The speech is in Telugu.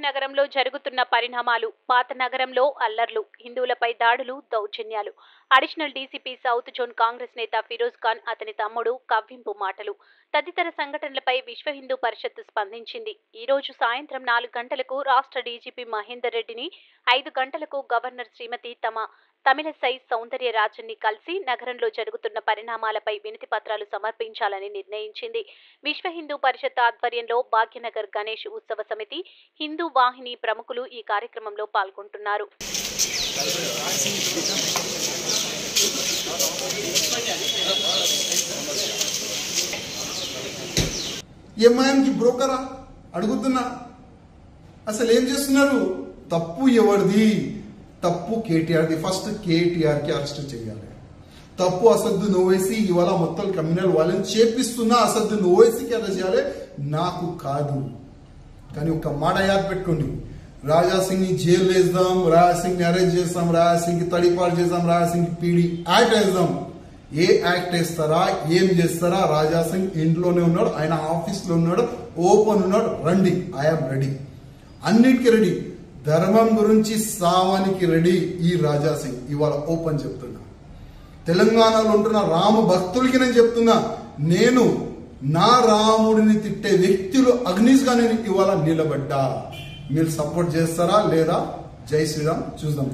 నగరంలో జరుగుతున్న పరిణామాలు పాత నగరంలో అల్లర్లు హిందువులపై దాడులు దౌర్జన్యాలు. Additional DCP south zone Congress నేత ఫిరోజ్ ఖాన్ అతని తమ్ముడు కవ్వింపు మాటలు. తదితర సంఘటనలపై విశ్వ హిందూ పరిషత్ స్పందించింది. ఈ రోజు సాయంత్రం నాలుగు గంటలకు రాష్ట్ర డీజీపీ మహేందర్ రెడ్డిని ఐదు గంటలకు గవర్నర్ శ్రీమతి తమ తమిళసై సౌందర్య రాజన్ని కలిసి నగరంలో జరుగుతున్న పరిణామాలపై వినతి పత్రాలు సమర్పించాలని నిర్ణయించింది. విశ్వ హిందూ పరిషత్ ఆధ్వర్యంలో భాగ్యనగర్ గణేష్ ఉత్సవ సమితి హిందూ వాహిని ప్రముఖులు ఈ కార్యక్రమంలో పాల్గొంటున్నారు. ఎంఐఎంకి బ్రోకరా? అడుగుతున్నా. అసలు ఏం చేస్తున్నారు? తప్పు ఎవరిది? తప్పు కేటీఆర్ది. ఫస్ట్ కేటీఆర్కి అరెస్ట్ చేయాలి. తప్పు అసద్దు నోవేసి ఇవాళ మొత్తం కమ్యూనల్ వాళ్ళని చేపిస్తున్నా అసద్దు నోవేసికి అరెస్ట్ చేయాలి. నాకు కాదు. కానీ ఒక మాట యాద పెట్టుకోండి. రాజా సింగ్ని జైలు వేద్దాం రాజాసింగ్ని అరెస్ట్ చేస్తాం రాజా సింగ్కి తడిపాటు చేద్దాం రాజా సింగ్కి పీడి యాక్ట్ వేద్దాం ఏ యాక్ట్ వేస్తారా ఏం చేస్తారా రాజా సింగ్ ఇంట్లోనే ఉన్నాడు ఆయన ఆఫీస్లో ఉన్నాడు ఓపెన్ ఉన్నాడు రండి ఐఎమ్ రెడీ. అన్నిటికీ రెడీ. ధర్మం గురించి సావానికి రెడీ ఈ రాజా సింగ్. ఇవాళ ఓపెన్ చెప్తున్నా. తెలంగాణలో ఉంటున్న రామ భక్తులకి నేను చెప్తున్నా నేను నా రాముడిని తిట్టే వ్యక్తులు అగ్నిస్గా నేను ఇవాళ నిలబడ్డా. మీరు సపోర్ట్ చేస్తారా లేదా జై శ్రీరామ్ చూద్దాం